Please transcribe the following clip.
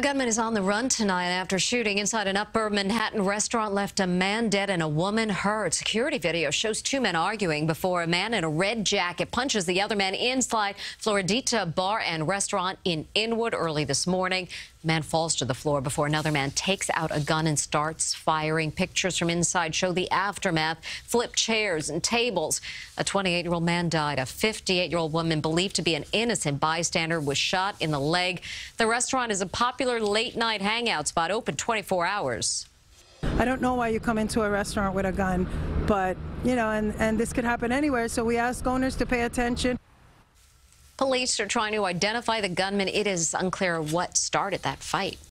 A gunman is on the run tonight after shooting inside an upper Manhattan restaurant left a man dead and a woman hurt. Security video shows two men arguing before a man in a red jacket punches the other man inside Floridita Bar and Restaurant in Inwood early this morning. The man falls to the floor before another man takes out a gun and starts firing. Pictures from inside show the aftermath, flipped chairs and tables. A 28-year-old man died. A 58-year-old woman believed to be an innocent bystander was shot in the leg. The restaurant is a popular late night hangout spot open 24 hours. I don't know why you come into a restaurant with a gun, but, you know, and, and this could happen anywhere, so we ask owners to pay attention. Police are trying to identify the gunman. It is unclear what started that fight.